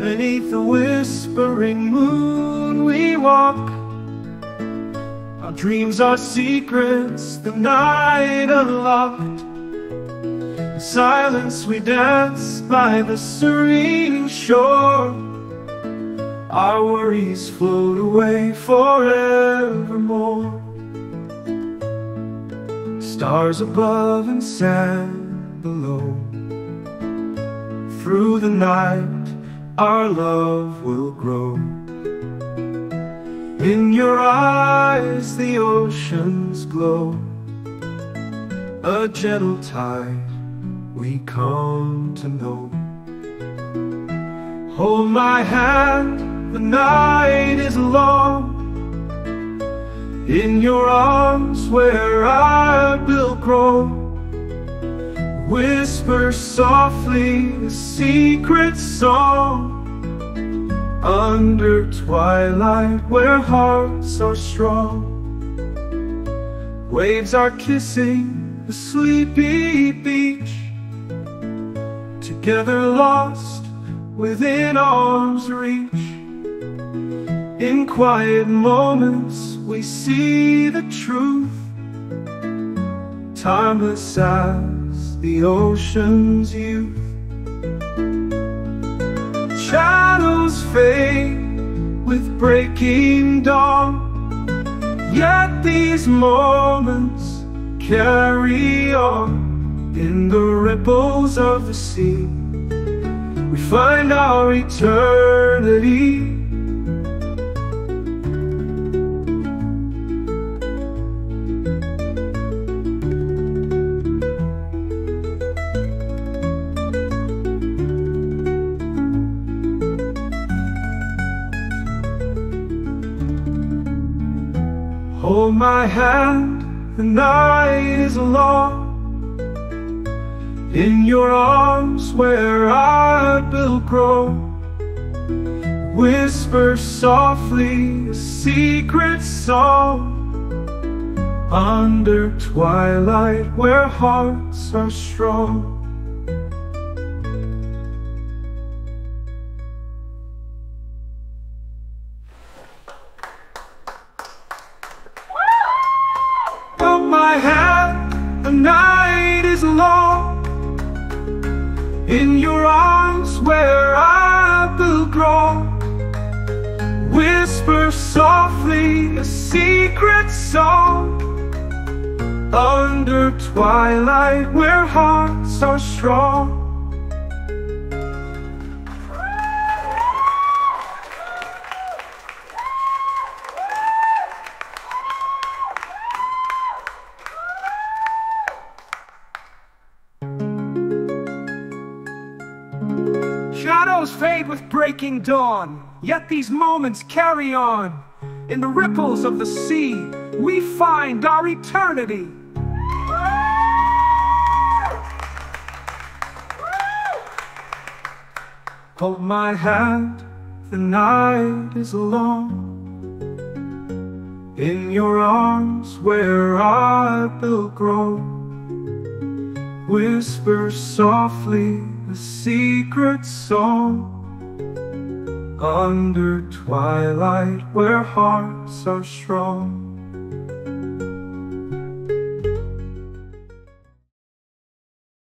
Beneath the whispering moon we walk. Our dreams are secrets, the night unlocked. In silence we dance by the serene shore. Our worries float away forevermore. Stars above and sand below. Through the night our love will grow. In your eyes the oceans glow. A gentle tide we come to know. Hold my hand, the night is long. In your arms where I will grow Whisper softly a secret song. Under twilight where hearts are strong. Waves are kissing the sleepy beach. Together lost within arm's reach. In quiet moments we see the truth Timeless as the ocean's youth Shadows fade with breaking dawn. Yet these moments carry on In the ripples of the sea. We find our eternity Hold my hand, the night is long. In your arms where I will grow. Whisper softly a secret song. Under twilight where hearts are strong In your arms where I will grow. Whisper softly a secret song. Under twilight where hearts Shadows fade with breaking dawn, yet these moments carry on. In the ripples of the sea, we find our eternity. Hold my hand, the night is long. In your arms where I will grow. Whisper softly a secret song. Under twilight where hearts are strong